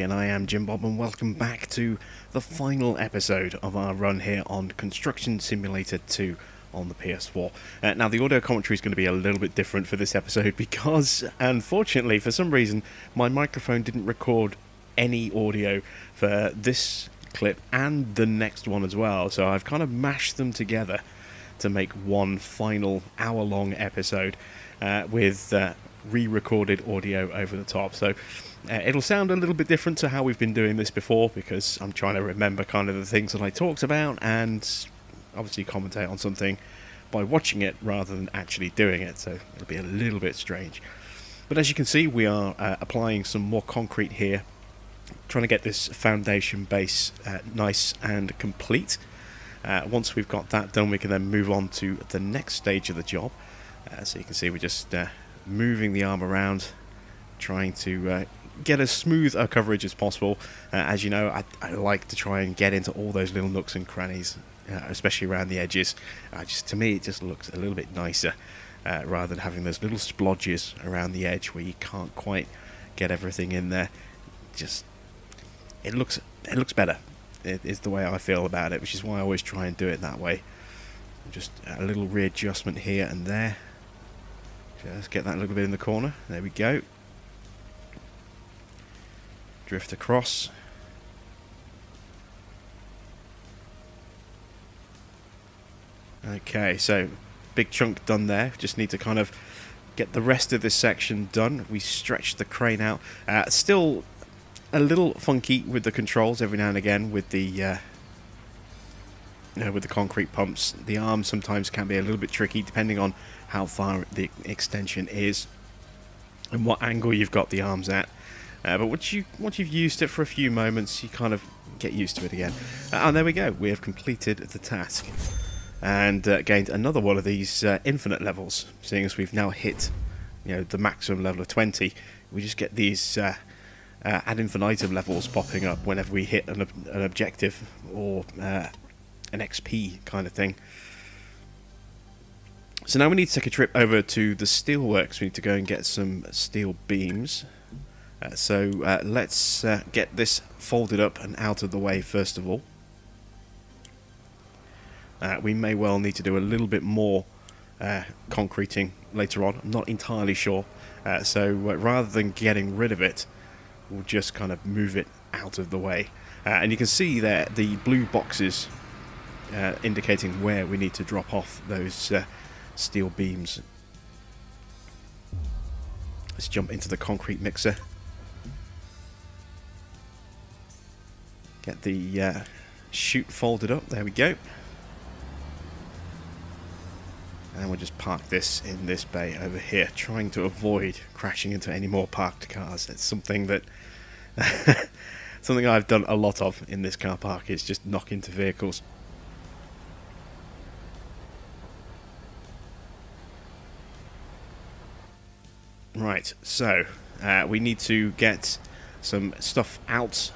Again, I am Jim Bob, and welcome back to the final episode of our run here on Construction Simulator 2 on the PS4. Uh, now, the audio commentary is going to be a little bit different for this episode because, unfortunately, for some reason, my microphone didn't record any audio for this clip and the next one as well, so I've kind of mashed them together to make one final hour long episode uh, with uh, re recorded audio over the top. So uh, it'll sound a little bit different to how we've been doing this before because I'm trying to remember kind of the things that I talked about and obviously commentate on something by watching it rather than actually doing it. So it'll be a little bit strange. But as you can see, we are uh, applying some more concrete here, trying to get this foundation base uh, nice and complete. Uh, once we've got that done, we can then move on to the next stage of the job. Uh, so you can see we're just uh, moving the arm around, trying to uh, get as smooth a coverage as possible. Uh, as you know, I, I, like to try and get into all those little nooks and crannies, uh, especially around the edges. Uh, just to me, it just looks a little bit nicer uh, rather than having those little splodges around the edge where you can't quite get everything in there. Just it looks it looks better. It is the way I feel about it, which is why I always try and do it that way. Just a little readjustment here and there. Just get that a little bit in the corner. There we go drift across. Okay, so big chunk done there. Just need to kind of get the rest of this section done. We stretch the crane out. Uh, still a little funky with the controls every now and again with the uh, you know, with the concrete pumps. The arm sometimes can be a little bit tricky depending on how far the extension is and what angle you've got the arms at. Uh, but once you once you've used it for a few moments, you kind of get used to it again. Uh, and there we go. We have completed the task and uh, gained another one of these uh, infinite levels. Seeing as we've now hit, you know, the maximum level of 20, we just get these uh, uh, ad infinitum levels popping up whenever we hit an, ob an objective or an XP kind of thing. So now we need to take a trip over to the steelworks. We need to go and get some steel beams. Uh, so uh, let's uh, get this folded up and out of the way first of all. Uh, we may well need to do a little bit more uh, concreting later on. I'm not entirely sure. Uh, so rather than getting rid of it, we'll just kind of move it out of the way. and you can see there the blue boxes indicating where we need to drop off those steel beams. Let's jump into the concrete mixer. Get the uh, chute folded up. There we go. And we'll just park this in this bay over here, trying to avoid crashing into any more parked cars. It's something that something I've done a lot of in this car park is just knock into vehicles. Right, so uh, we need to get some stuff out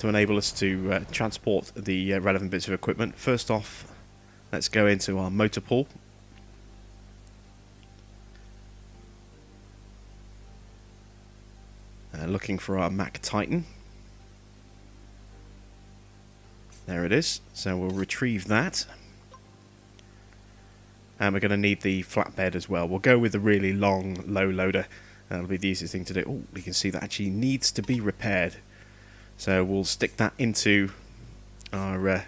to enable us to uh, transport the uh, relevant bits of equipment. First off, let's go into our motor pool. Uh, looking for our Mack Titan. There it is. So we'll retrieve that. And we're going to need the flatbed as well. We'll go with the really long low loader. That'll be the easiest thing to do. Oh, we can see that actually needs to be repaired. So we'll stick that into our uh,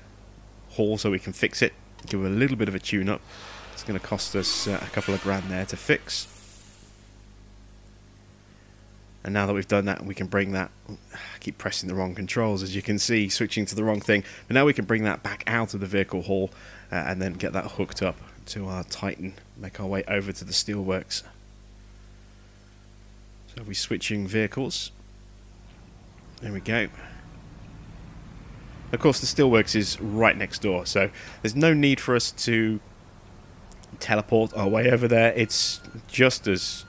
hall so we can fix it. Give it a little bit of a tune-up. It's going to cost us uh, a couple of grand there to fix. And now that we've done that, we can bring that... I keep pressing the wrong controls, as you can see, switching to the wrong thing. But now we can bring that back out of the vehicle hall uh, and then get that hooked up to uh, our Titan. Make our way over to the steelworks. So we're switching vehicles. There we go. Of course, the Steelworks is right next door, so there's no need for us to teleport our way over there. It's just as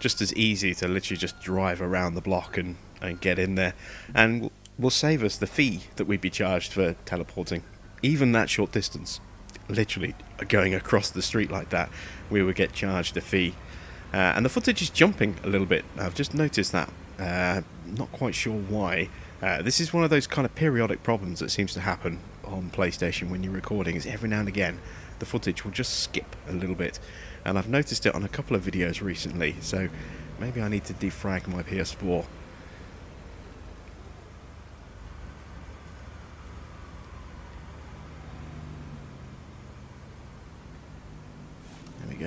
just as easy to literally just drive around the block and, and get in there, and will save us the fee that we'd be charged for teleporting, even that short distance. Literally going across the street like that, we would get charged a fee. Uh, and the footage is jumping a little bit. I've just noticed that Uh, not quite sure why. Uh, this is one of those kind of periodic problems that seems to happen on PlayStation when you're recording. Is every now and again the footage will just skip a little bit, and I've noticed it on a couple of videos recently. So maybe I need to defrag my PS4.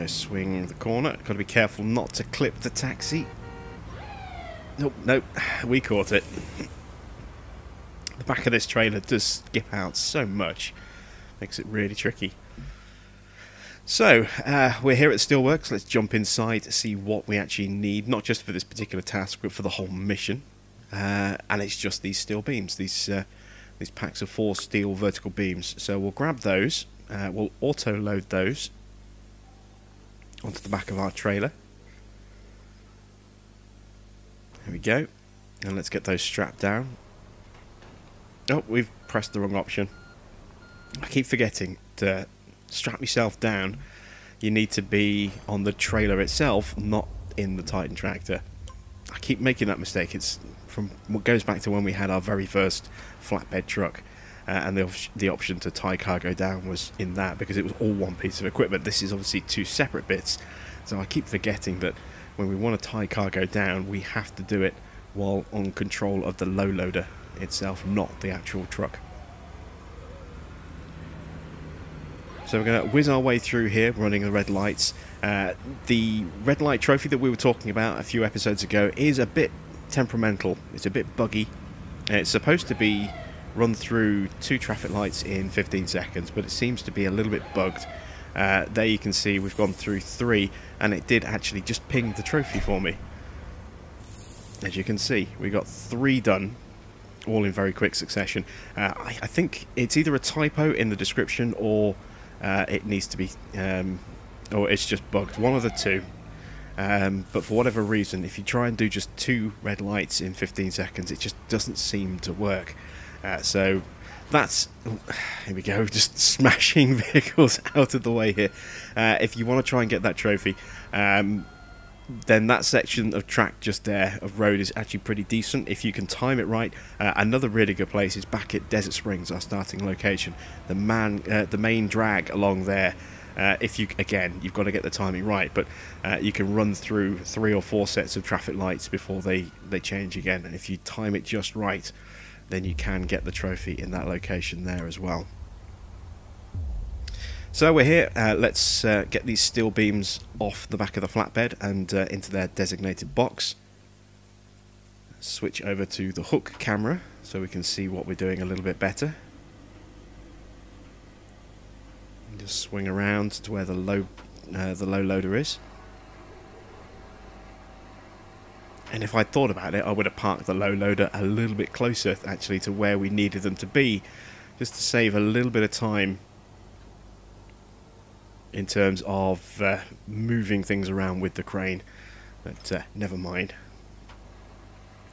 Go, swing the corner. Got to be careful not to clip the taxi. Nope, nope, we caught it. the back of this trailer does skip out so much. Makes it really tricky. So, uh, we're here at Steelworks. Let's jump inside to see what we actually need, not just for this particular task, but for the whole mission. Uh, and it's just these steel beams, these uh, these packs of four steel vertical beams. So we'll grab those, uh, we'll auto load those onto the back of our trailer. There we go. And let's get those strapped down. Oh, we've pressed the wrong option. I keep forgetting to strap yourself down. You need to be on the trailer itself, not in the Titan tractor. I keep making that mistake. It's from what goes back to when we had our very first flatbed truck. Uh, and the, the option to tie cargo down was in that because it was all one piece of equipment. This is obviously two separate bits, so I keep forgetting that when we want to tie cargo down, we have to do it while on control of the low loader itself, not the actual truck. So we're going to whiz our way through here, running the red lights. Uh, the red light trophy that we were talking about a few episodes ago is a bit temperamental. It's a bit buggy. It's supposed to be run through two traffic lights in 15 seconds, but it seems to be a little bit bugged. Uh, there you can see we've gone through three, and it did actually just ping the trophy for me. As you can see, we got three done, all in very quick succession. Uh, I, I, think it's either a typo in the description or uh, it needs to be, um, or it's just bugged. One of the two. Um, but for whatever reason, if you try and do just two red lights in 15 seconds, it just doesn't seem to work. Uh, so that's here we go just smashing vehicles out of the way here. Uh, if you want to try and get that trophy um, then that section of track just there of road is actually pretty decent. If you can time it right uh, another really good place is back at Desert Springs our starting location. The man uh, the main drag along there uh, if you again you've got to get the timing right but uh, you can run through three or four sets of traffic lights before they they change again. And if you time it just right then you can get the trophy in that location there as well. So we're here, uh, let's uh, get these steel beams off the back of the flatbed and uh, into their designated box. Switch over to the hook camera so we can see what we're doing a little bit better. Just swing around to where the low, uh, the low loader is. And if I'd thought about it, I would have parked the low loader a little bit closer, actually, to where we needed them to be, just to save a little bit of time in terms of uh, moving things around with the crane. But uh, never mind.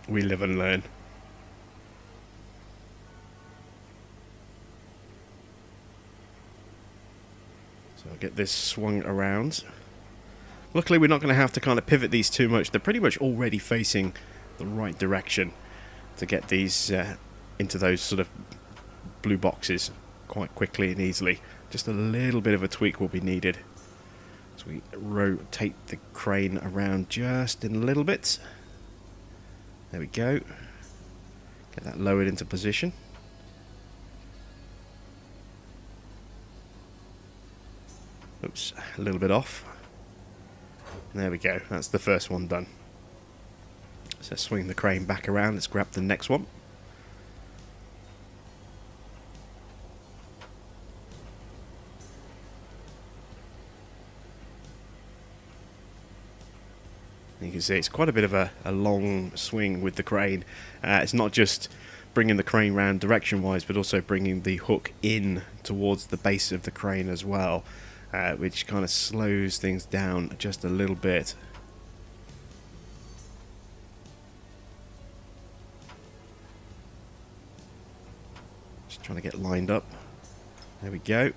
We live and learn. So I'll get this swung around. Luckily, we're not going to have to kind of pivot these too much. They're pretty much already facing the right direction to get these uh, into those sort of blue boxes quite quickly and easily. Just a little bit of a tweak will be needed. So we rotate the crane around just in a little bit. There we go. Get that lowered into position. Oops, a little bit off. There we go, that's the first one done. So swing the crane back around, let's grab the next one. You can see it's quite a bit of a, a long swing with the crane. Uh, it's not just bringing the crane round direction wise, but also bringing the hook in towards the base of the crane as well uh, which kind of slows things down just a little bit. Just trying to get lined up. There we go.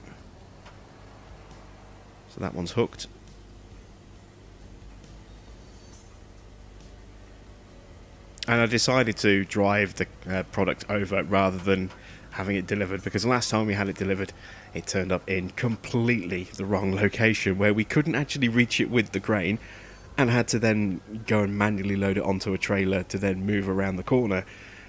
So that one's hooked. and I decided to drive the uh, product over rather than having it delivered because the last time we had it delivered, it turned up in completely the wrong location where we couldn't actually reach it with the crane and had to then go and manually load it onto a trailer to then move around the corner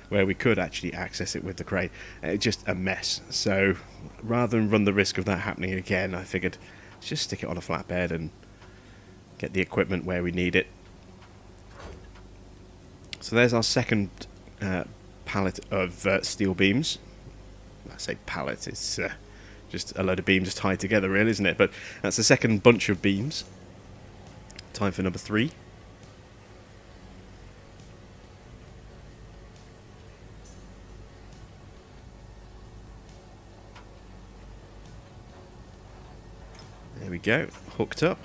where we could actually access it with the crane. Uh, just a mess. So rather than run the risk of that happening again, I figured just stick it on a flatbed and get the equipment where we need it. So there's our second uh, pallet of uh, steel beams. Say pallet, it's uh, just a load of beams tied together, really, isn't it? But that's the second bunch of beams. Time for number three. There we go, hooked up.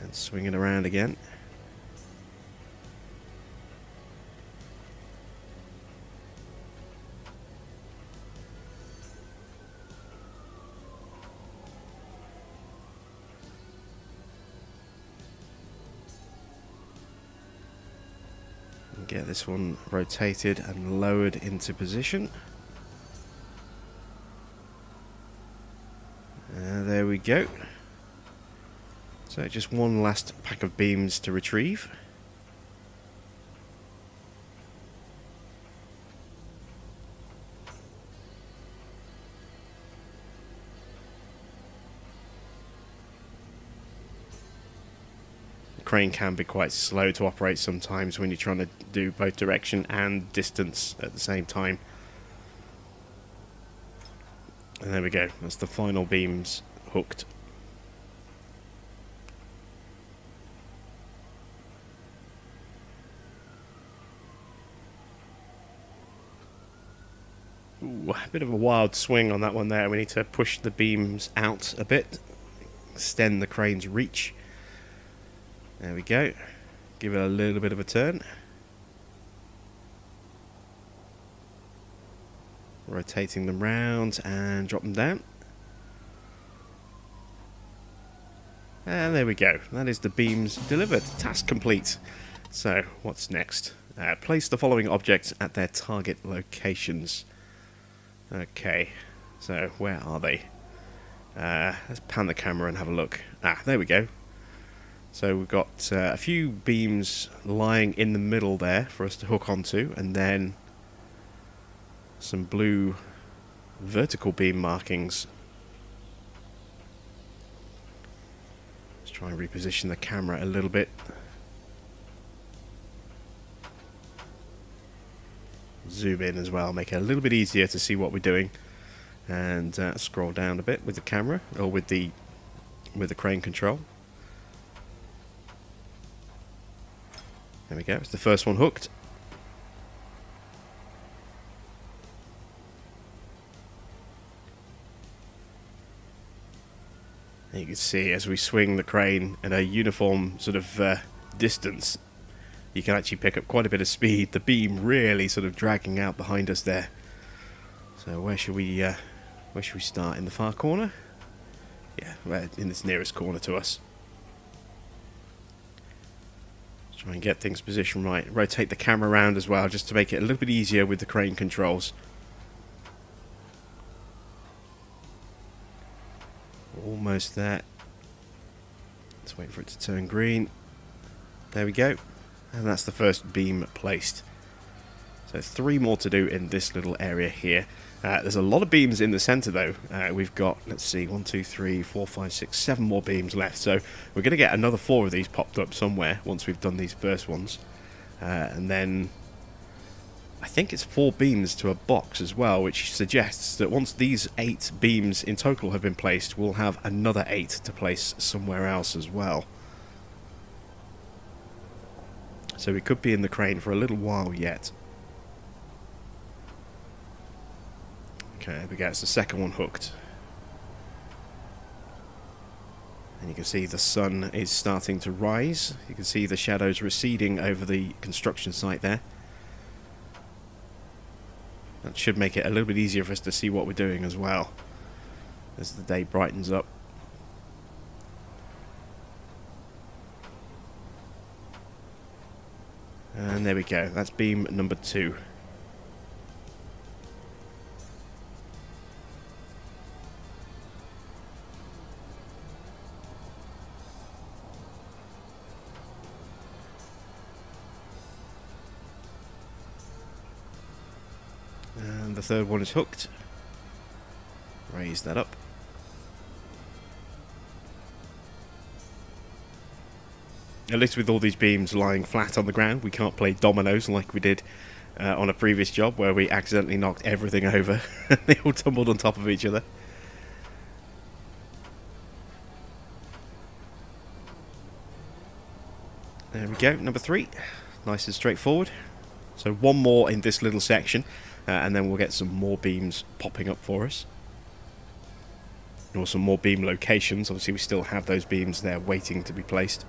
And swinging around again. This one rotated and lowered into position. Uh, there we go. So just one last pack of beams to retrieve. Crane can be quite slow to operate sometimes when you're trying to do both direction and distance at the same time. And there we go, that's the final beams hooked. Ooh, a bit of a wild swing on that one there. We need to push the beams out a bit, extend the crane's reach. There we go. Give it a little bit of a turn. Rotating them round and drop them down. And there we go. That is the beams delivered. Task complete. So, what's next? Uh, place the following objects at their target locations. Okay, so where are they? Uh, let's pan the camera and have a look. Ah, there we go. So we've got uh, a few beams lying in the middle there for us to hook onto, and then some blue vertical beam markings. Let's try and reposition the camera a little bit. Zoom in as well, make it a little bit easier to see what we're doing. And uh, scroll down a bit with the camera, or with the with the crane control. There we go, it's the first one hooked. And you can see as we swing the crane at a uniform sort of uh, distance, you can actually pick up quite a bit of speed. The beam really sort of dragging out behind us there. So where should we uh, where should we start? In the far corner? Yeah, right in this nearest corner to us. Try and get things positioned right. Rotate the camera around as well, just to make it a little bit easier with the crane controls. Almost there. Let's wait for it to turn green. There we go. And that's the first beam placed. So three more to do in this little area here. Uh, there's a lot of beams in the centre though. Uh, we've got, let's see, one, two, three, four, five, six, seven more beams left. So we're going to get another four of these popped up somewhere once we've done these first ones. Uh, and then I think it's four beams to a box as well, which suggests that once these eight beams in total have been placed, we'll have another eight to place somewhere else as well. So we could be in the crane for a little while yet. Okay, we. It's the second one hooked. And you can see the sun is starting to rise. You can see the shadows receding over the construction site there. That should make it a little bit easier for us to see what we're doing as well as the day brightens up. And there we go. That's beam number two. The third one is hooked. Raise that up. At least with all these beams lying flat on the ground, we can't play dominoes like we did uh, on a previous job where we accidentally knocked everything over and they all tumbled on top of each other. There we go, number three. Nice and straightforward. So one more in this little section, uh, and then we'll get some more beams popping up for us. Or some more beam locations. Obviously, we still have those beams there waiting to be placed.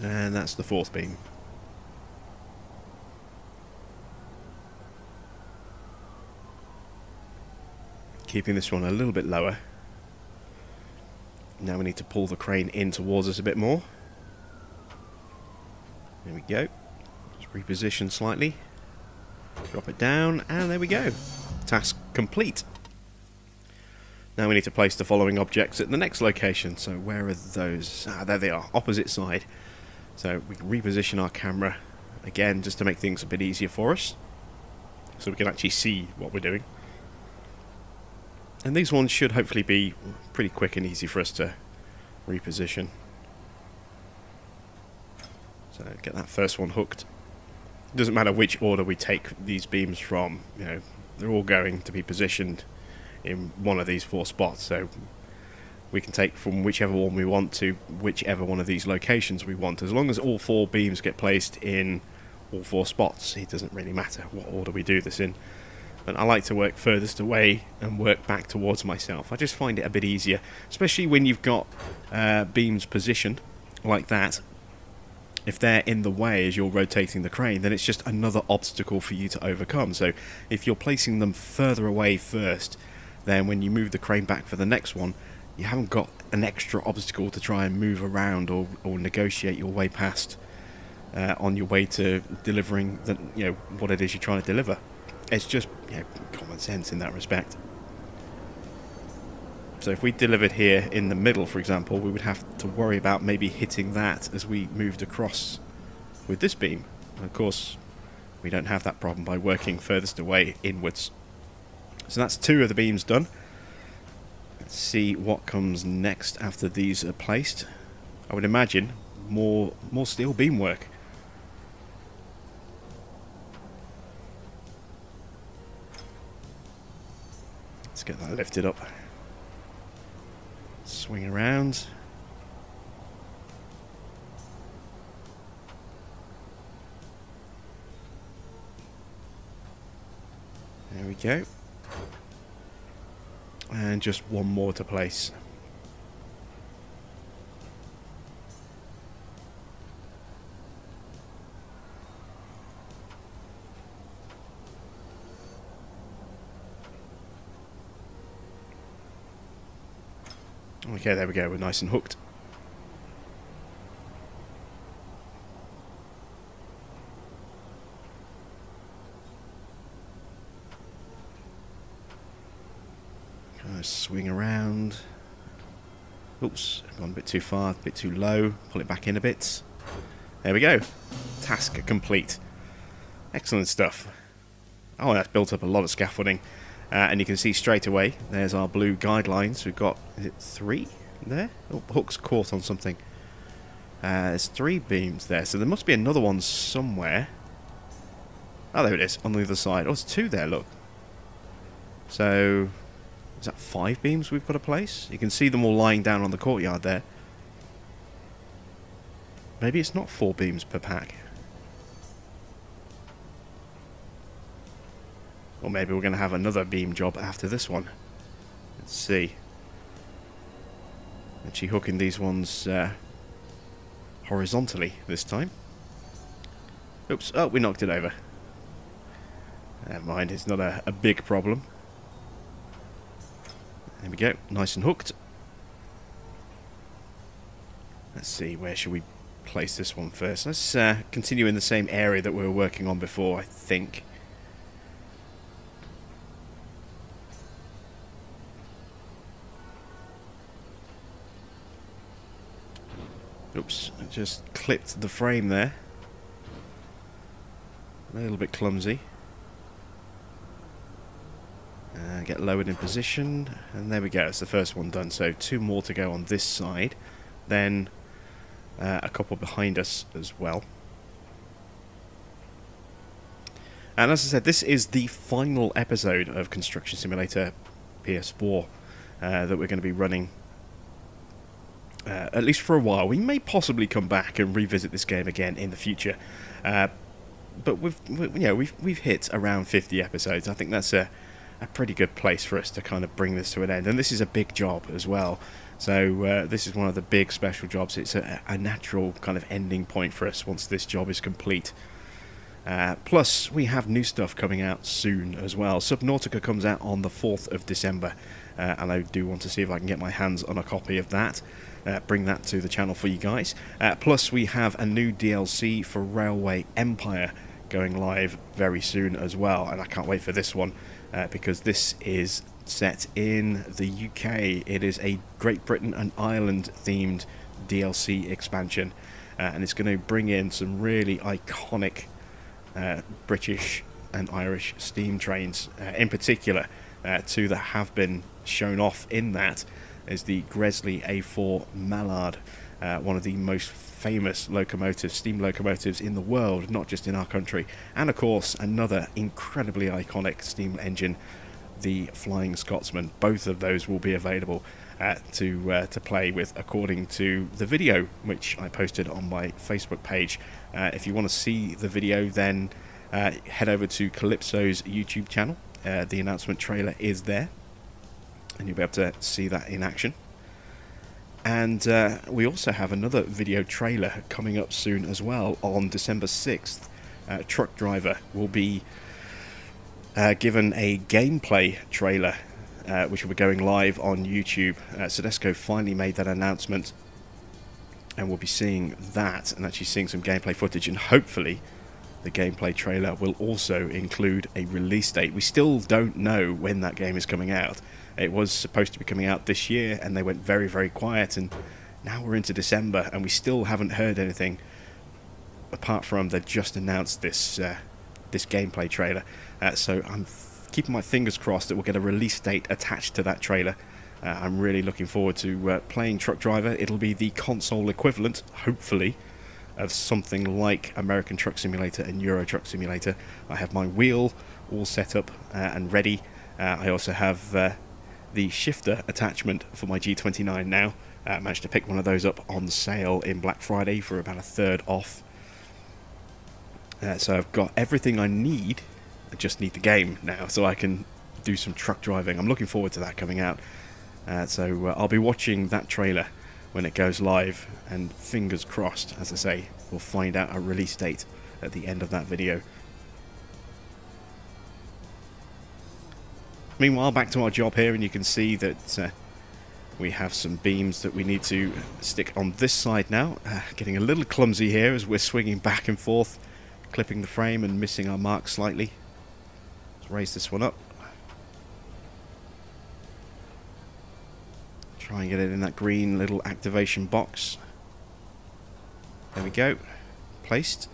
And that's the fourth beam. Keeping this one a little bit lower. Now we need to pull the crane in towards us a bit more. There we go. Just reposition slightly. Drop it down, and there we go. Task complete. Now we need to place the following objects at the next location. So where are those? Ah, there they are, opposite side. So we can reposition our camera again just to make things a bit easier for us. So we can actually see what we're doing. And these ones should hopefully be pretty quick and easy for us to reposition. So get that first one hooked. It doesn't matter which order we take these beams from, you know, they're all going to be positioned in one of these four spots. So we can take from whichever one we want to whichever one of these locations we want. As long as all four beams get placed in all four spots, it doesn't really matter what order we do this in. But I like to work furthest away and work back towards myself. I just find it a bit easier, especially when you've got uh, beams positioned like that. If they're in the way as you're rotating the crane, then it's just another obstacle for you to overcome. So if you're placing them further away first, then when you move the crane back for the next one, you haven't got an extra obstacle to try and move around or, or negotiate your way past uh, on your way to delivering the, you know what it is you're trying to deliver. It's just you know, common sense in that respect. So if we delivered here in the middle, for example, we would have to worry about maybe hitting that as we moved across with this beam. And of course, we don't have that problem by working furthest away inwards. So that's two of the beams done. Let's see what comes next after these are placed. I would imagine more more steel beam work. Get that lifted up. Swing around. There we go. And just one more to place. Okay, there we go. We're nice and hooked. Kind of swing around. Oops, gone a bit too far, a bit too low. Pull it back in a bit. There we go. Task complete. Excellent stuff. Oh, that's built up a lot of scaffolding. Uh, and you can see straight away, there's our blue guidelines. We've got, is it three there? Oh, hook's caught on something. Uh, there's three beams there, so there must be another one somewhere. Oh, there it is, on the other side. Oh, it's two there, look. So, is that five beams we've got to place? You can see them all lying down on the courtyard there. Maybe it's not four beams per pack. Or maybe we're going to have another beam job after this one. Let's see. Actually hooking these ones uh, horizontally this time. Oops, oh, we knocked it over. Never mind, it's not a, a big problem. There we go, nice and hooked. Let's see, where should we place this one first? Let's uh, continue in the same area that we were working on before, I think. Oops, I just clipped the frame there. A little bit clumsy. Uh, get lowered in position, and there we go, it's the first one done. So two more to go on this side, then uh, a couple behind us as well. And as I said, this is the final episode of Construction Simulator PS4 uh, that we're going to be running uh, at least for a while. We may possibly come back and revisit this game again in the future, uh, but we've we, you know we've we've hit around 50 episodes. I think that's a a pretty good place for us to kind of bring this to an end. And this is a big job as well. So uh, this is one of the big special jobs. It's a, a, natural kind of ending point for us once this job is complete. Uh, plus, we have new stuff coming out soon as well. Subnautica comes out on the 4th of December, uh, and I do want to see if I can get my hands on a copy of that uh, bring that to the channel for you guys. Uh, plus, we have a new DLC for Railway Empire going live very soon as well, and I can't wait for this one uh, because this is set in the UK. It is a Great Britain and Ireland themed DLC expansion, uh, and it's going to bring in some really iconic uh, British and Irish steam trains, uh, in particular, two that have been shown off in that is the Gresley A4 Mallard, uh, one of the most famous locomotives, steam locomotives in the world, not just in our country. And of course, another incredibly iconic steam engine, the Flying Scotsman. Both of those will be available uh, to uh, to play with according to the video which I posted on my Facebook page. Uh, if you want to see the video, then uh, head over to Kalypso's YouTube channel. Uh, the announcement trailer is there and you'll be able to see that in action. And uh, we also have another video trailer coming up soon as well on December 6th. Uh, Truck Driver will be uh, given a gameplay trailer uh, which will be going live on YouTube. Uh, finally made that announcement and we'll be seeing that and actually seeing some gameplay footage and hopefully the gameplay trailer will also include a release date. We still don't know when that game is coming out. It was supposed to be coming out this year, and they went very, very quiet. And now we're into December, and we still haven't heard anything apart from they've just announced this uh, this gameplay trailer. Uh, so I'm keeping my fingers crossed that we'll get a release date attached to that trailer. Uh, I'm really looking forward to uh, playing Truck Driver. It'll be the console equivalent, hopefully, of something like American Truck Simulator and Euro Truck Simulator. I have my wheel all set up uh, and ready. Uh, I also have the shifter attachment for my G29 now. Uh, managed to pick one of those up on sale in Black Friday for about a third off. Uh, so I've got everything I need. I just need the game now so I can do some truck driving. I'm looking forward to that coming out. Uh, so uh, I'll be watching that trailer when it goes live and fingers crossed, as I say, we'll find out a release date at the end of that video. Meanwhile, back to our job here, and you can see that uh, we have some beams that we need to stick on this side now. Uh, getting a little clumsy here as we're swinging back and forth, clipping the frame and missing our mark slightly. Let's raise this one up. Try and get it in that green little activation box. There we go. Placed.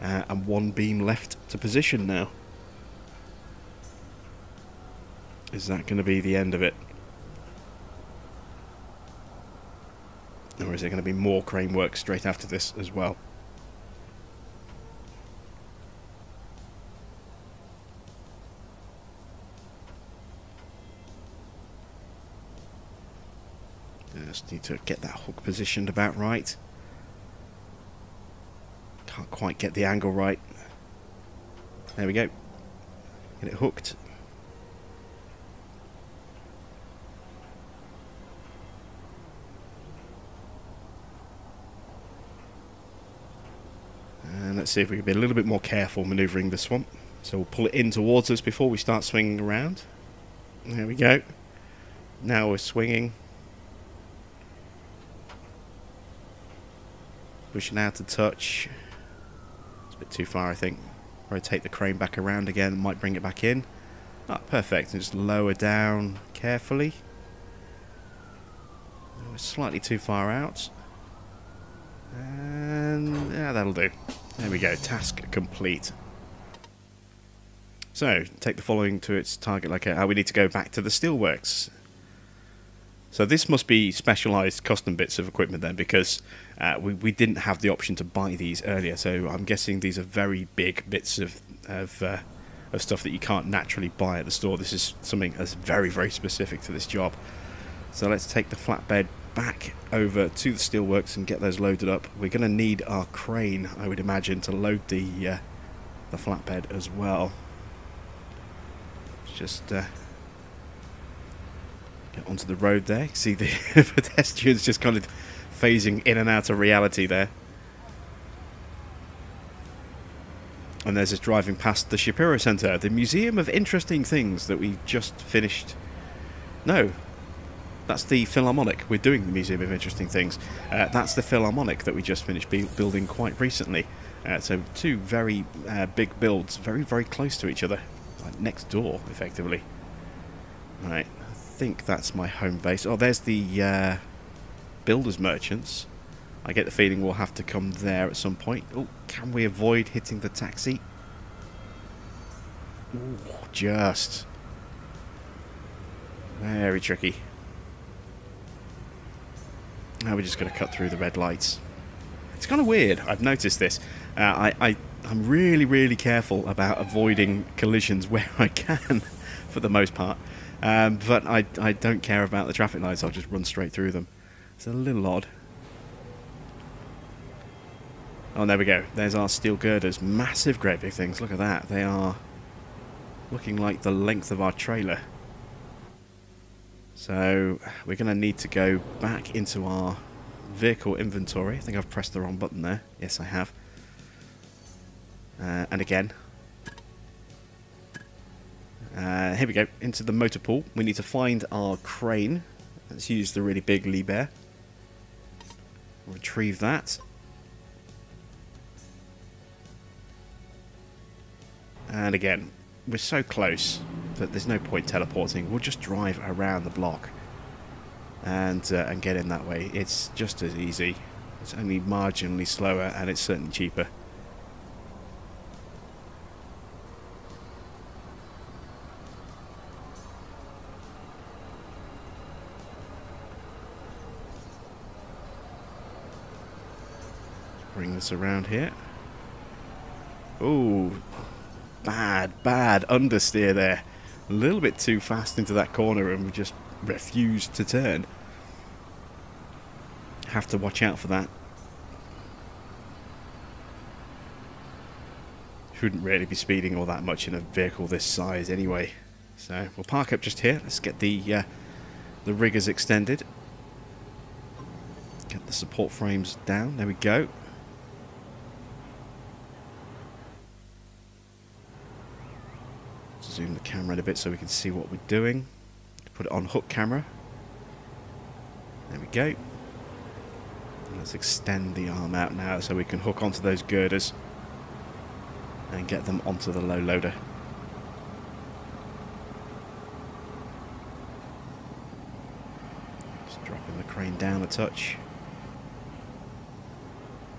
Uh, and one beam left to position now. Is that going to be the end of it? Or is there going to be more crane work straight after this as well? Just need to get that hook positioned about right. Can't quite get the angle right. There we go. Get it hooked. Let's let's see if we can be a little bit more careful manoeuvring this one. So we'll pull it in towards us before we start swinging around. There we go. Now we're swinging. Pushing out to touch. It's a bit too far, I think. Rotate the crane back around again. Might bring it back in. Ah, perfect. And just lower down carefully. We're slightly too far out. And yeah, that'll do. There we go. Task complete. So, take the following to its target like how we need to go back to the steelworks. So this must be specialised custom bits of equipment then, because uh, we, we didn't have the option to buy these earlier. So I'm guessing these are very big bits of of, uh, of stuff that you can't naturally buy at the store. This is something that's very very specific to this job. So let's take the flatbed back over to the steelworks and get those loaded up. We're going to need our crane, I would imagine, to load the uh, the flatbed as well. Just uh, get onto the road there. See the pedestrians just kind of phasing in and out of reality there. And there's us driving past the Shapiro Centre, the Museum of Interesting Things that we just finished. No, that's the Philharmonic. We're doing the Museum of Interesting Things. Uh, that's the Philharmonic that we just finished building quite recently. Uh, so two very uh, big builds, very, very close to each other. Like next door, effectively. Right, I think that's my home base. Oh, there's the uh, Builders Merchants. I get the feeling we'll have to come there at some point. Oh, can we avoid hitting the taxi? Ooh, just. Very tricky. Now we're just going to cut through the red lights. It's kind of weird. I've noticed this. Uh, I, I, I'm really, really careful about avoiding collisions where I can, for the most part. Um, but I, I don't care about the traffic lights. I'll just run straight through them. It's a little odd. Oh, there we go. There's our steel girders. Massive, great big things. Look at that. They are looking like the length of our trailer. So we're going to need to go back into our vehicle inventory. I think I've pressed the wrong button there. Yes, I have. Uh, and again. Uh, here we go. Into the motor pool. We need to find our crane. Let's use the really big Liebherr. Retrieve that. And again, we're so close that there's no point teleporting. We'll just drive around the block and uh, and get in that way. It's just as easy. It's only marginally slower and it's certainly cheaper. bring this around here. Oh, bad, bad understeer there. A little bit too fast into that corner and we just refused to turn. Have to watch out for that. Shouldn't really be speeding all that much in a vehicle this size anyway. So we'll park up just here. Let's get the uh, the riggers extended. Get the support frames down. There we go. Zoom the camera in a bit so we can see what we're doing. Put it on hook camera. There we go. Let's extend the arm out now so we can hook onto those girders and get them onto the low loader. Just dropping the crane down a touch.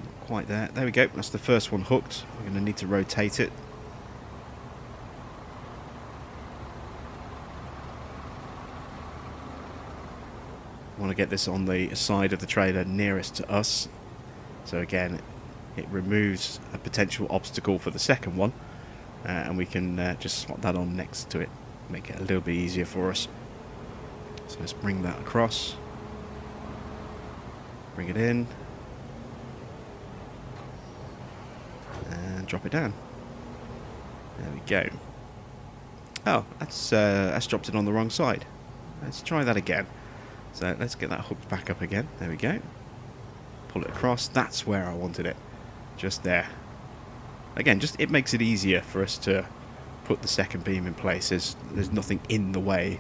Not quite there. There we go. That's the first one hooked. We're going to need to rotate it want to get this on the side of the trailer nearest to us. So again, it removes a potential obstacle for the second one. Uh, and we can uh, just slot that on next to it. Make it a little bit easier for us. So let's bring that across. Bring it in. And drop it down. There we go. Oh, that's, uh, that's dropped it on the wrong side. Let's try that again. So let's get that hooked back up again. There we go. Pull it across. That's where I wanted it. Just there. Again, just it makes it easier for us to put the second beam in place. There's, there's nothing in the way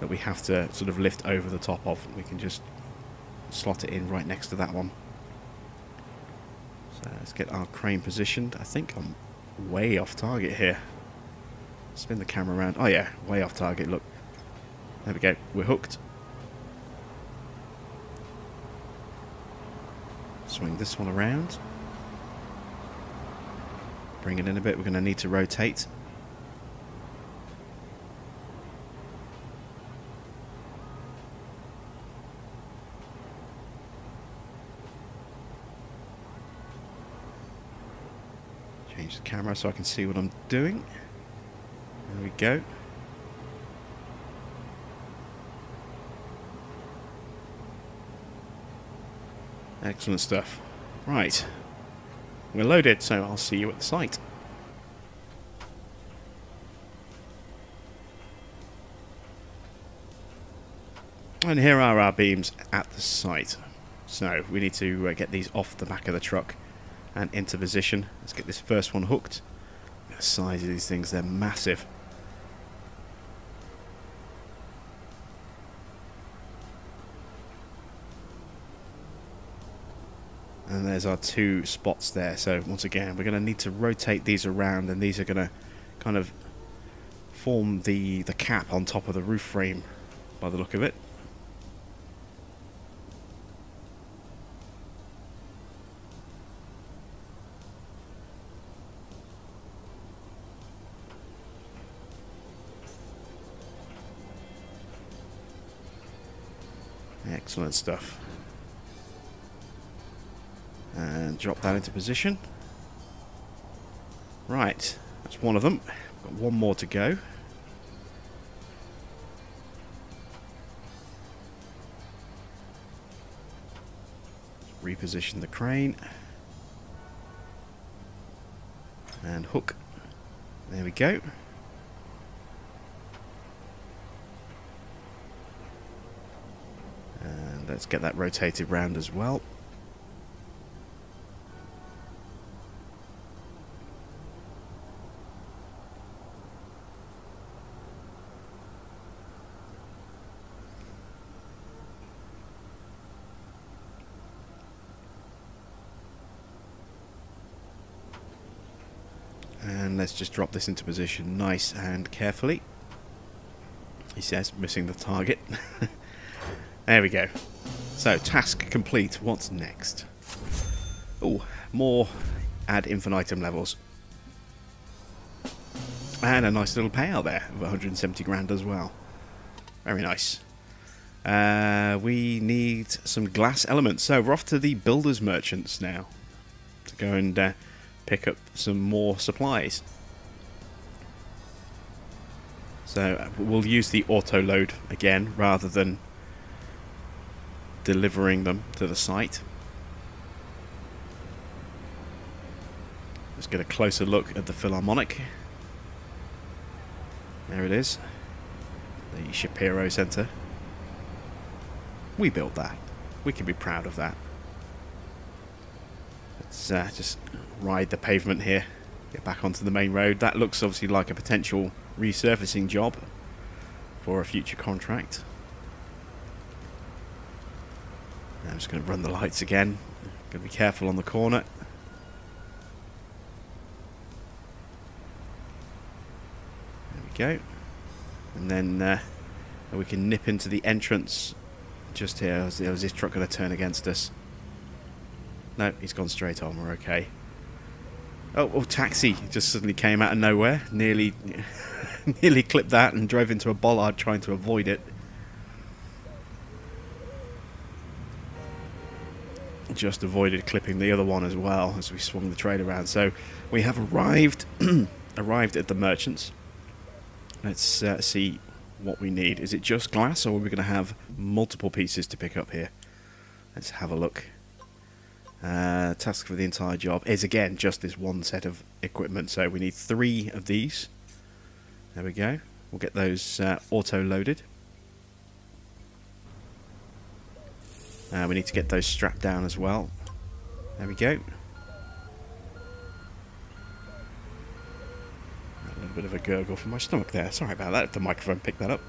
that we have to sort of lift over the top of. We can just slot it in right next to that one. So let's get our crane positioned. I think I'm way off target here. Spin the camera around. Oh yeah, way off target, look. There we go, we're hooked. Swing this one around. Bring it in a bit, we're going to need to rotate. Change the camera so I can see what I'm doing. There we go. Excellent stuff. Right. We're loaded, so I'll see you at the site. And here are our beams at the site. So we need to uh, get these off the back of the truck and into position. Let's get this first one hooked. The size of these things, they're massive. and there's our two spots there. So once again we're going to need to rotate these around and these are going to kind of form the the cap on top of the roof frame by the look of it. Excellent stuff and drop that into position. Right, that's one of them. Got one more to go. Reposition the crane. And hook. There we go. And let's get that rotated round as well. And let's just drop this into position nice and carefully. He says, missing the target. there we go. So, task complete. What's next? Oh, more ad infinitum levels. And a nice little payout there of 170 grand as well. Very nice. Uh, we need some glass elements. So we're off to the builders merchants now to go and uh, pick up some more supplies. So we'll use the auto load again rather than delivering them to the site. Let's get a closer look at the Philharmonic. There it is. The Shapiro Centre. We built that. We can be proud of that. Let's uh, just ride the pavement here, get back onto the main road. That looks obviously like a potential resurfacing job for a future contract. I'm just going to run the lights again. Going to be careful on the corner. There we go. And then uh, we can nip into the entrance just here. Is this truck going to turn against us? No, he's gone straight on. We're okay. Oh, oh, taxi just suddenly came out of nowhere. Nearly, nearly clipped that and drove into a bollard trying to avoid it. Just avoided clipping the other one as well as we swung the trailer around. So we have arrived, arrived at the merchants. Let's uh, see what we need. Is it just glass, or are we going to have multiple pieces to pick up here? Let's have a look. Uh, task for the entire job is again just this one set of equipment. So we need three of these. There we go. We'll get those uh, auto loaded. Uh, we need to get those strapped down as well. There we go. A little bit of a gurgle from my stomach there. Sorry about that if the microphone picked that up.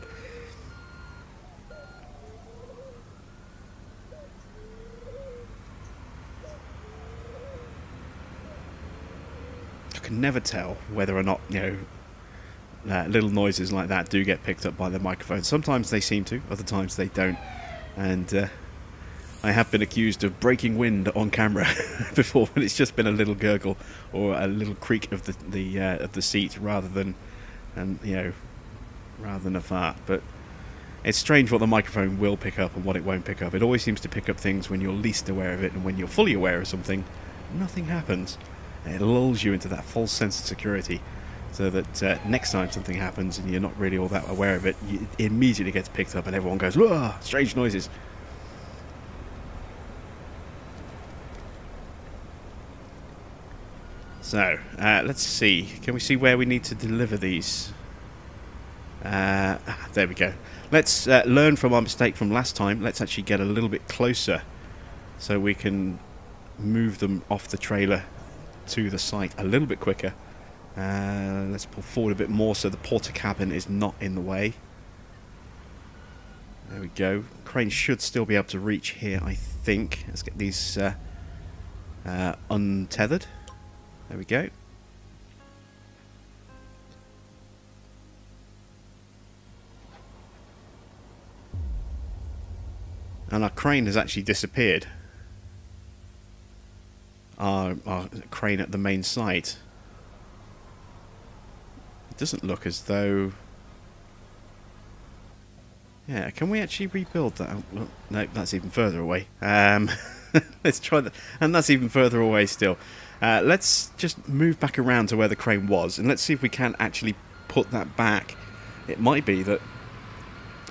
Can never tell whether or not, you know, uh, little noises like that do get picked up by the microphone. Sometimes they seem to, other times they don't. And uh, I have been accused of breaking wind on camera before, but it's just been a little gurgle or a little creak of the the uh, of the seat rather than, and you know, rather than a fart. But it's strange what the microphone will pick up and what it won't pick up. It always seems to pick up things when you're least aware of it, and when you're fully aware of something, nothing happens. And it lulls you into that false sense of security so that uh, next time something happens and you're not really all that aware of it, it immediately gets picked up and everyone goes, "Whoa, strange noises." So, uh, let's see. Can we see where we need to deliver these? Uh, ah, there we go. Let's uh, learn from our mistake from last time. Let's actually get a little bit closer so we can move them off the trailer to the site a little bit quicker. Uh, let's pull forward a bit more so the porter cabin is not in the way. There we go. Crane should still be able to reach here, I think. Let's get these uh, uh, untethered. There we go. And our crane has actually disappeared. Our, our crane at the main site It doesn't look as though... Yeah, can we actually rebuild that? Oh, no, that's even further away. Um, let's try that. And that's even further away still. Uh, let's just move back around to where the crane was, and let's see if we can actually put that back. It might be that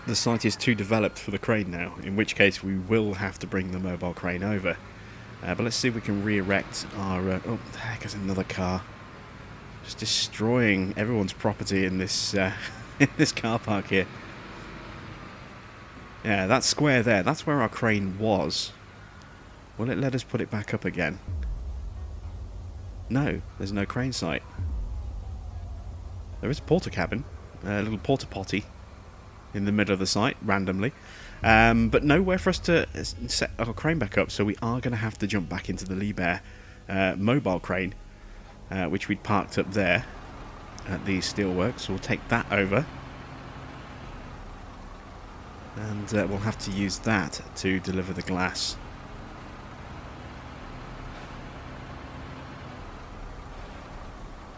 the site is too developed for the crane now, in which case we will have to bring the mobile crane over. Uh, but let's see if we can re-erect our... Uh, oh, there goes another car. Just destroying everyone's property in this uh, in this car park here. Yeah, that square there, that's where our crane was. Will it let us put it back up again? No, there's no crane site. There is a porter cabin, a little porter potty in the middle of the site, randomly. Um, but nowhere for us to set our crane back up, so we are going to have to jump back into the Liebherr uh, mobile crane uh, which we'd parked up there at the steelworks. We'll take that over. And uh, we'll have to use that to deliver the glass.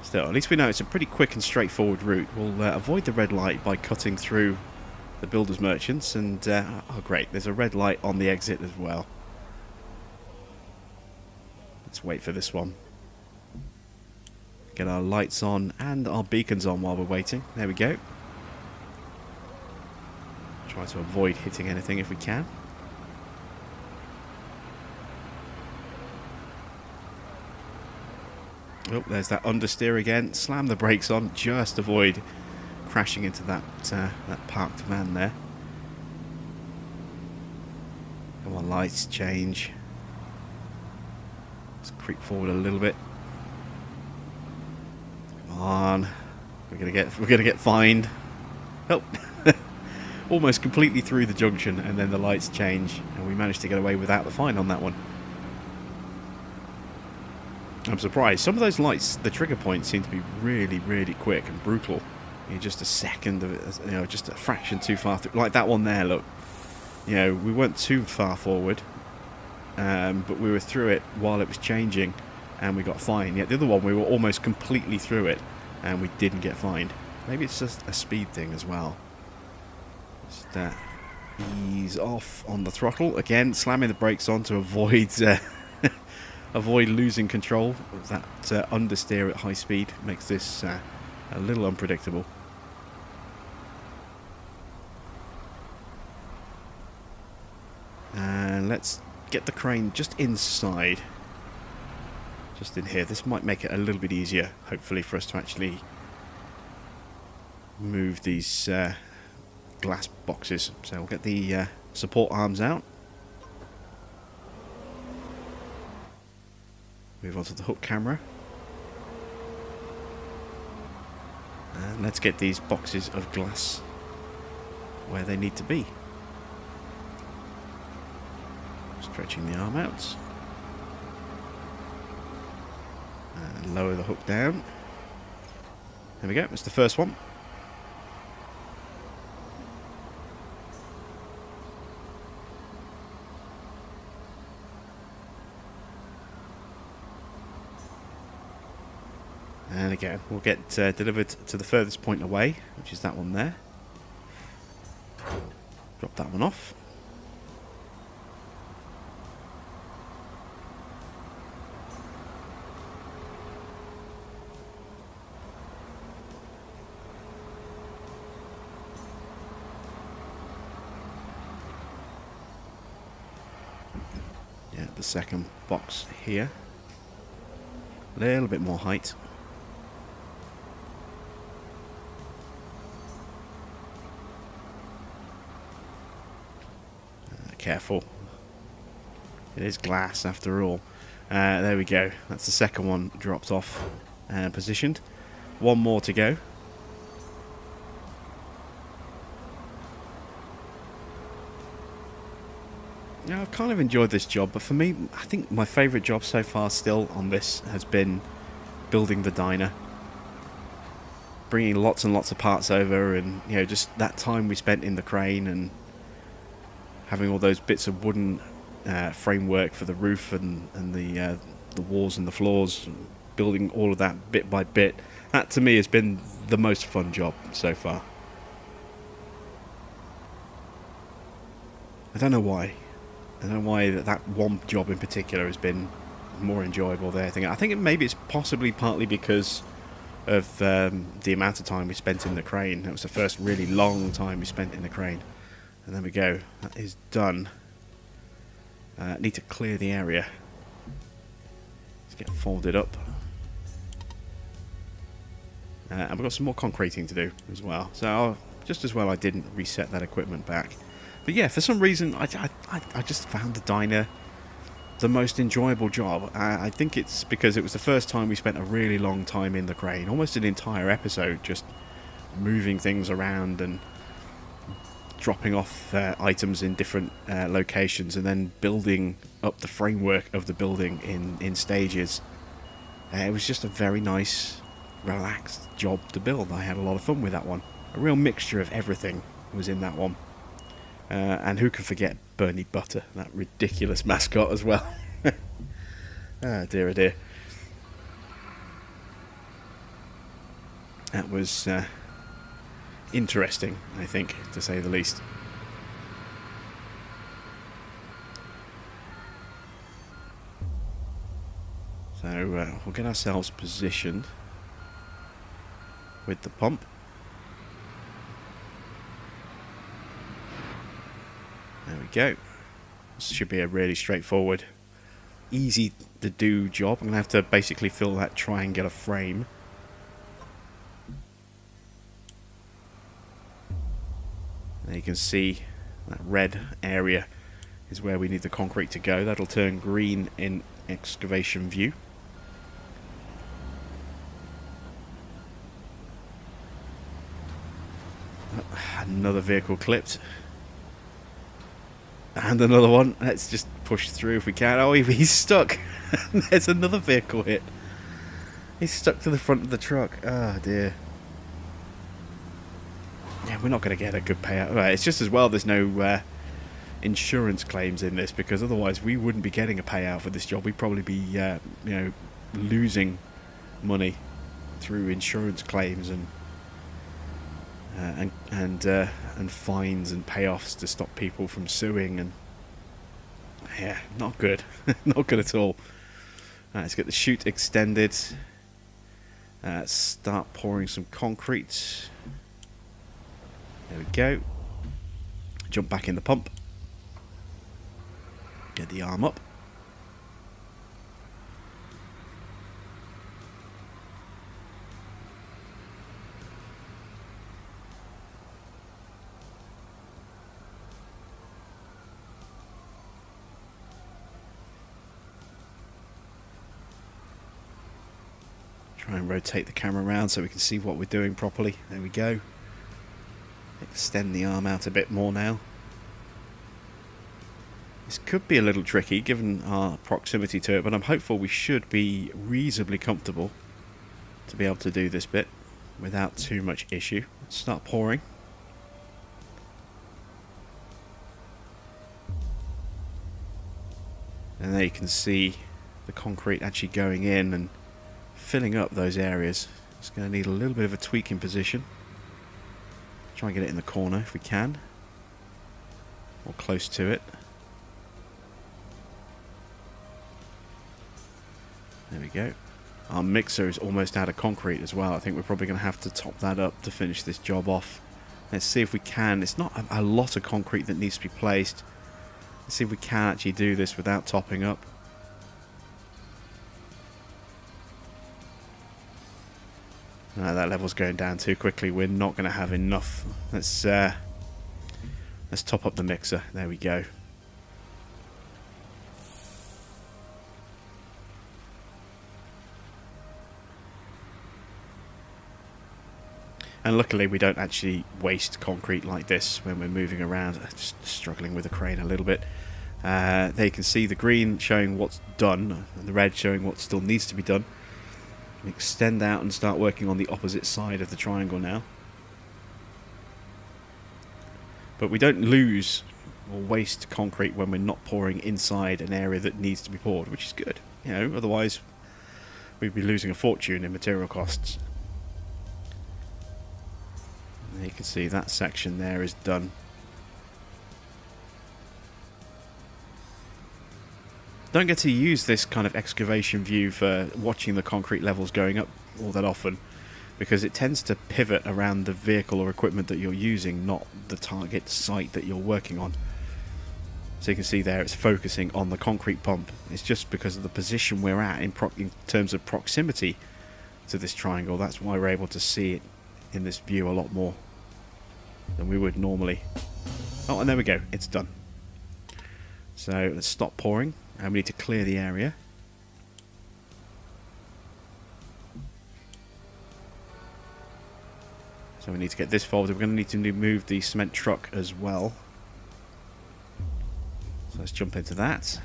Still, at least we know it's a pretty quick and straightforward route. We'll uh, avoid the red light by cutting through the builder's merchants and uh, oh great there's a red light on the exit as well let's wait for this one Get our lights on and our beacons on while we're waiting. There we go. Try to avoid hitting anything if we can. Oh, there's that understeer again. Slam the brakes on, just avoid crashing into that uh, that parked van there. Come on, lights change. Let's creep forward a little bit Come on. We're gonna get we're gonna get fined. Oh, almost completely through the junction, and then the lights change, and we managed to get away without the fine on that one. I'm surprised. Some of those lights, the trigger points seem to be really, really quick and brutal. You're just a second of it, you know, just a fraction too far through. Like that one there, look. You know, we weren't too far forward, um, but we were through it while it was changing and we got fined. Yet the other one, we were almost completely through it, and we didn't get fined. Maybe it's just a speed thing as well. Just uh, ease off on the throttle again, slamming the brakes on to avoid uh, avoid losing control. That uh, understeer at high speed makes this uh, a little unpredictable. And let's get the crane just inside just in here. This might make it a little bit easier, hopefully, for us to actually move these uh, glass boxes. So we'll get the uh, support arms out. Move on to the hook camera. And let's get these boxes of glass where they need to be. Stretching the arm out. And lower the hook down. There we go, that's the first one. And again, we'll get uh, delivered to the furthest point away, which is that one there. Drop that one off. Second box here. A little bit more height. careful. It is glass after all. Uh, there we go. That's the second one dropped off and positioned. One more to go. Yeah, I've kind of enjoyed this job, but for me, I think my favourite job so far still on this has been building the diner. Bringing lots and lots of parts over and, you know, just that time we spent in the crane and having all those bits of wooden uh, framework for the roof and, and the uh, the walls and the floors, building all of that bit by bit. That to me has been the most fun job so far. I don't know why. I don't know why that, that one job in particular has been more enjoyable than anything. I think it, maybe it's possibly partly because of um, the amount of time we spent in the crane. That was the first really long time we spent in the crane. And there we go. That is done. Uh, need to clear the area. Let's get folded up. Uh, and we've got some more concreting to do as well. So I'll, just as well I didn't reset that equipment back. But yeah, for some reason I, I, I just found the diner the most enjoyable job. I, think it's because it was the first time we spent a really long time in the crane. Almost an entire episode just moving things around and dropping off uh, items in different uh, locations and then building up the framework of the building in, in stages. Uh, it was just a very nice, relaxed job to build. I had a lot of fun with that one. A real mixture of everything was in that one. Uh, and who can forget Bernie Butter, that ridiculous mascot as well. ah, dear, oh dear. That was uh, interesting, I think, to say the least. So uh, we'll get ourselves positioned with the pump. We go. This should be a really straightforward, easy to do job. I'm going to have to basically fill that triangular frame There you can see that red area is where we need the concrete to go. That'll turn green in excavation view. Another vehicle clipped. And another one. Let's just push through if we can. Oh, he's stuck. There's another vehicle hit. He's stuck to the front of the truck. Oh, dear yeah, we're not going to get a good payout. Right, it's just as well there's no uh, insurance claims in this because otherwise we wouldn't be getting a payout for this job. We'd probably be, uh, you know, losing money through insurance claims and and and uh, and fines and payoffs to stop people from suing and yeah, not good, not good at all. Right, let's get the chute extended. Uh, start pouring some concrete. There we go. Jump back in the pump. Get the arm up. Try and rotate the camera around so we can see what we're doing properly. There we go. Extend the arm out a bit more now. This could be a little tricky given our proximity to it, but I'm hopeful we should be reasonably comfortable to be able to do this bit without too much issue. Let's start pouring. And there you can see the concrete actually going in and filling up those areas. It's going to need a little bit of a tweak in position. Try and get it in the corner if we can. Or close to it. There we go. Our mixer is almost out of concrete as well. I think we're probably going to have to top that up to finish this job off. Let's see if we can. It's not a, a lot of concrete that needs to be placed. Let's see if we can actually do this without topping up. No, that level's going down too quickly. We're not going to have enough. Let's uh, let's top up the mixer. There we go. And luckily we don't actually waste concrete like this when we're moving around. Just struggling with the crane a little bit. Uh, there you can see the green showing what's done and the red showing what still needs to be done. Extend out and start working on the opposite side of the triangle now. But we don't lose or waste concrete when we're not pouring inside an area that needs to be poured, which is good. You know, otherwise we'd be losing a fortune in material costs. And you can see that section there is done. Don't get to use this kind of excavation view for watching the concrete levels going up all that often because it tends to pivot around the vehicle or equipment that you're using, not the target site that you're working on. So you can see there it's focusing on the concrete pump. It's just because of the position we're at in, in terms of proximity to this triangle. That's why we're able to see it in this view a lot more than we would normally. Oh, and there we go. It's done. So let's stop pouring. And we need to clear the area. So we need to get this folded. We're going to need to move the cement truck as well. So let's jump into that.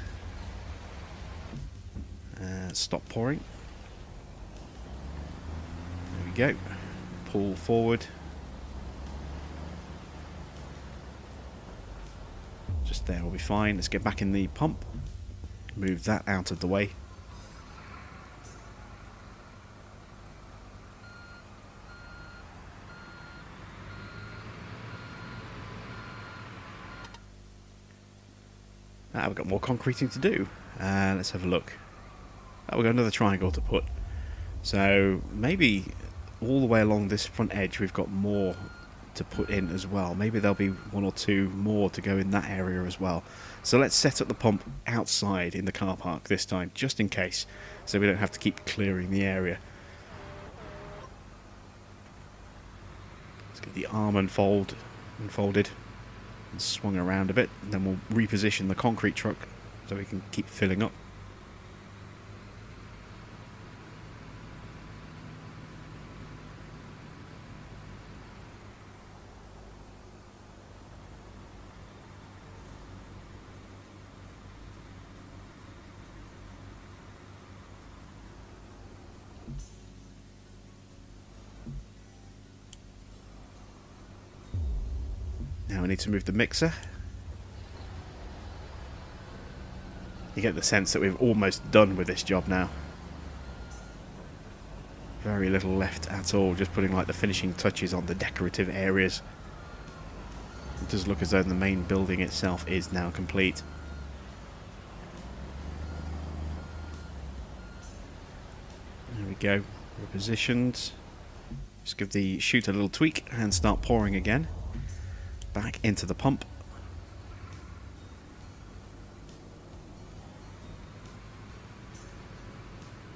Uh, stop pouring. There we go. Pull forward. Just there we'll be fine. Let's get back in the pump. Move that out of the way. Ah, we've got more concreting to do. Uh, let's have a look. Oh, we've got another triangle to put. So maybe all the way along this front edge we've got more to put in as well. Maybe there'll be one or two more to go in that area as well. So let's set up the pump outside in the car park this time, just in case, so we don't have to keep clearing the area. Let's get the arm unfold, unfolded and swung around a bit, and then we'll reposition the concrete truck so we can keep filling up. To move the mixer. You get the sense that we've almost done with this job now. Very little left at all, just putting like the finishing touches on the decorative areas. It does look as though the main building itself is now complete. There we go, we're. Just give the chute a little tweak and start pouring again back into the pump.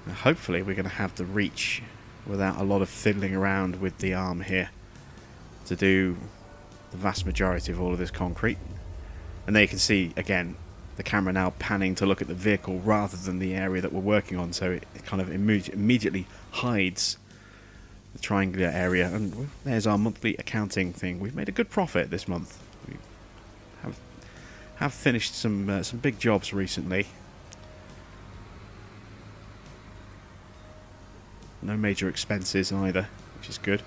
Now hopefully we're going to have the reach without a lot of fiddling around with the arm here to do the vast majority of all of this concrete. And there you can see, again, the camera now panning to look at the vehicle rather than the area that we're working on, so it, kind of immediately hides the triangular area. And there's our monthly accounting thing. We've made a good profit this month. We have have finished some uh, some big jobs recently. No major expenses either, which is good.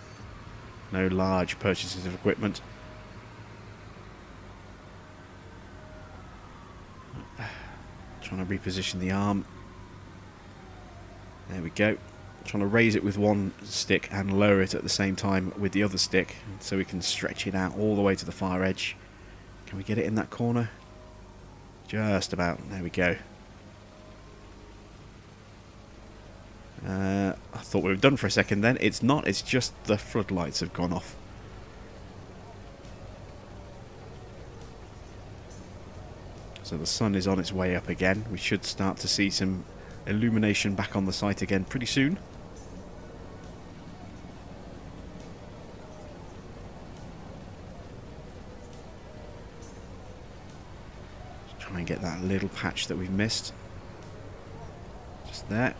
No large purchases of equipment. Trying to reposition the arm. There we go. Trying to raise it with one stick and lower it at the same time with the other stick so we can stretch it out all the way to the far edge. Can we get it in that corner? Just about. There we go. Uh, I thought we were done for a second then. It's not, it's just the floodlights have gone off. So the sun is on its way up again. We should start to see some illumination back on the site again pretty soon. Get that little patch that we've missed. Just there.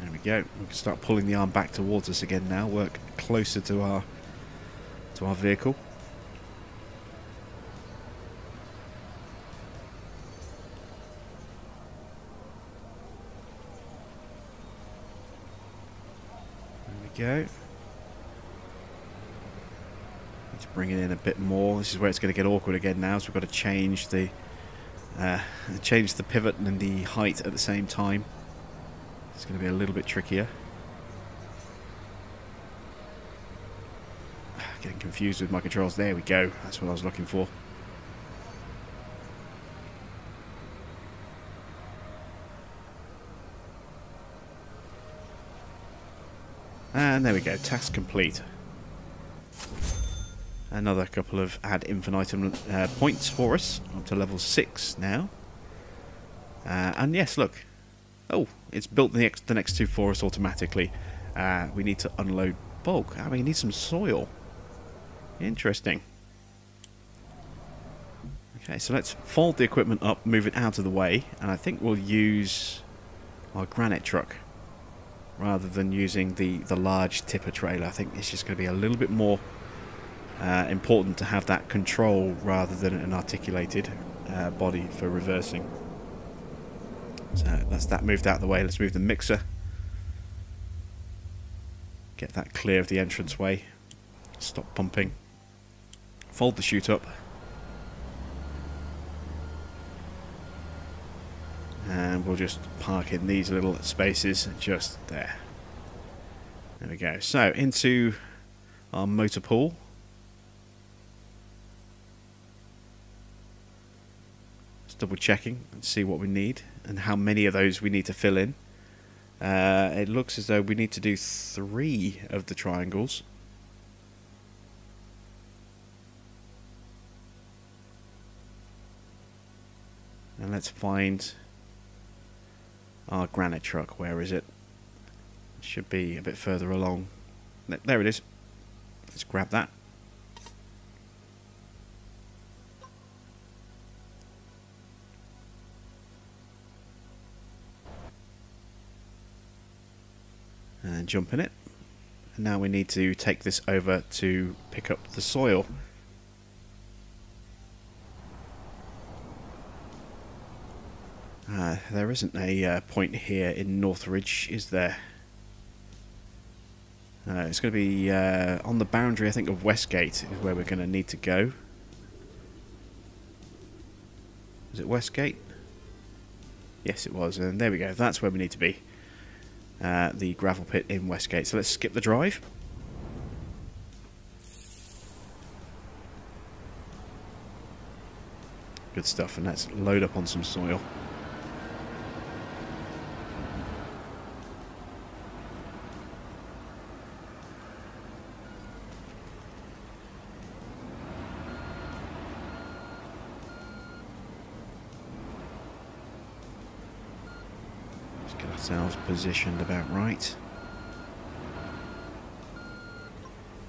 There we go. We can start pulling the arm back towards us again now. Work closer to our to our vehicle. There we go. Let's bring it in a bit more. This is where it's going to get awkward again now. So we've got to change the uh, change the pivot and the height at the same time. It's going to be a little bit trickier. Getting confused with my controls. There we go. That's what I was looking for. And there we go. Task complete. Another couple of ad infinitum uh, points for us. Up to level 6 now. Uh, and yes, look. Oh, it's built the next, the next two for us automatically. Uh, we need to unload bulk. I mean, we need some soil. Interesting. Okay, so let's fold the equipment up, move it out of the way, and I think we'll use our granite truck rather than using the, the large tipper trailer. I think it's just going to be a little bit more uh, important to have that control rather than an articulated uh, body for reversing. So that's that moved out of the way. Let's move the mixer. Get that clear of the entranceway. Stop pumping. Fold the chute up. And we'll just park in these little spaces just there. There we go. So into our motor pool. Double checking and see what we need and how many of those we need to fill in. Uh, it looks as though we need to do three of the triangles. And let's find our granite truck. Where is it? it? Should be a bit further along. There it is. Let's grab that. Jump in it. And now we need to take this over to pick up the soil. Uh, there isn't a uh, point here in Northridge, is there? Uh, it's going to be uh, on the boundary, I think, of Westgate is where we're going to need to go. Is it Westgate? Yes, it was. And there we go. That's where we need to be. Uh, the gravel pit in Westgate. So let's skip the drive. Good stuff. And let's load up on some soil. ourselves positioned about right.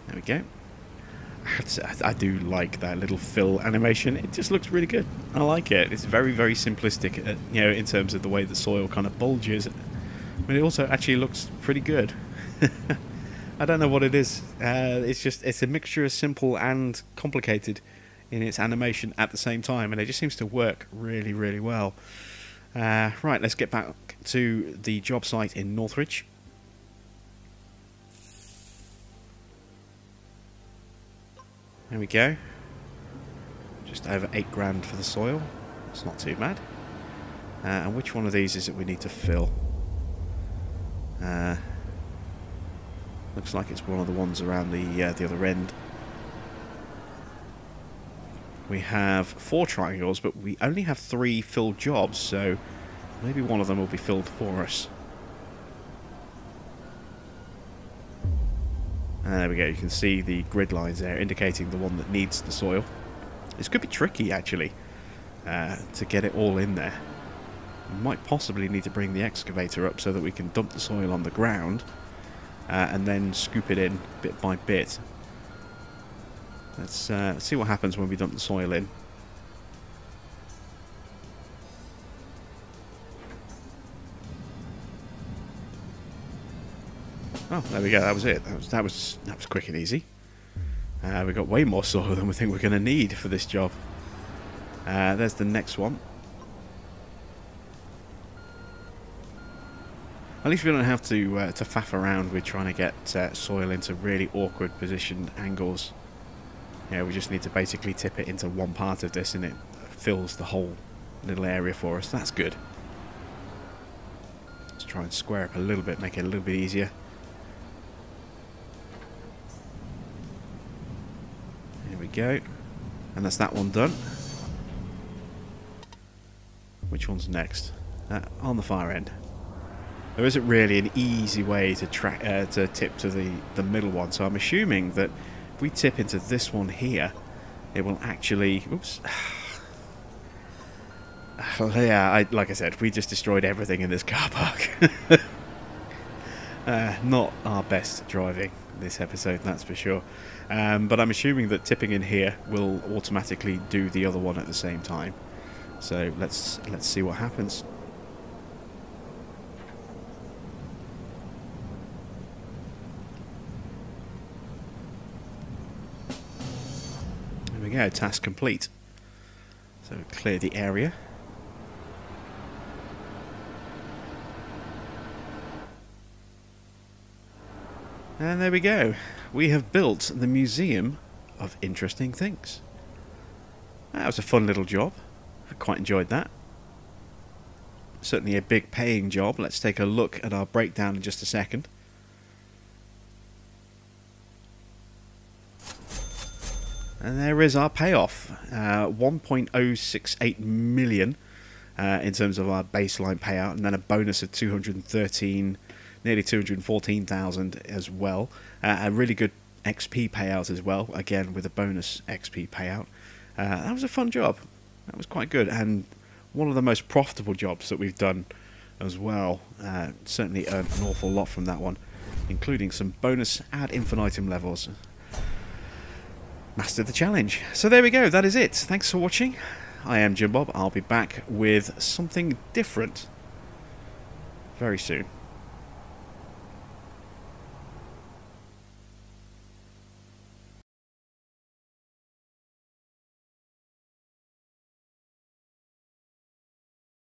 There we go. I do like that little fill animation. It just looks really good. I like it. It's very, very simplistic, uh, you know, in terms of the way the soil kind of bulges. But it also actually looks pretty good. I don't know what it is. Uh, it's just it's a mixture of simple and complicated in its animation at the same time, and it just seems to work really, really well. Uh, right, let's get back to the job site in Northridge. There we go. Just over eight grand for the soil. It's not too bad. Uh, and which one of these is it we need to fill? Uh, looks like it's one of the ones around the uh, the other end. We have four triangles, but we only have three filled jobs, so maybe one of them will be filled for us. And there we go, you can see the grid lines there indicating the one that needs the soil. This could be tricky actually uh, to get it all in there. We might possibly need to bring the excavator up so that we can dump the soil on the ground uh, and then scoop it in bit by bit. Let's, uh, see what happens when we dump the soil in. Oh, there we go. That was it. That was that was that was quick and easy. Uh, we got way more soil than we think we're going to need for this job. Uh, there's the next one. At least we don't have to uh, to faff around with trying to get uh, soil into really awkward positioned angles. Yeah, we just need to basically tip it into one part of this and it fills the whole little area for us. That's good. Let's try and square up a little bit, make it a little bit easier. There we go. And that's that one done. Which one's next? Uh, on the far end. There isn't really an easy way to track uh, to tip to the, the middle one, so I'm assuming that we tip into this one here, it will actually... Oops. yeah, I, like I said, we just destroyed everything in this car park. uh, not our best driving this episode, that's for sure. Um, but I'm assuming that tipping in here will automatically do the other one at the same time. So let's let's see what happens. There go, task complete. So clear the area. And there we go. We have built the Museum of Interesting Things. That was a fun little job. I quite enjoyed that. Certainly a big paying job. Let's take a look at our breakdown in just a second. And there is our payoff. Uh, 1.068 million uh, in terms of our baseline payout, and then a bonus of 213 nearly 214,000 as well. Uh, a really good XP payout as well, again with a bonus XP payout. Uh, that was a fun job. That was quite good, and one of the most profitable jobs that we've done as well. Uh, certainly earned an awful lot from that one, including some bonus ad infinitum levels. Mastered the challenge. So there we go, that is it. Thanks for watching. I am Jim Bob. I'll be back with something different very soon.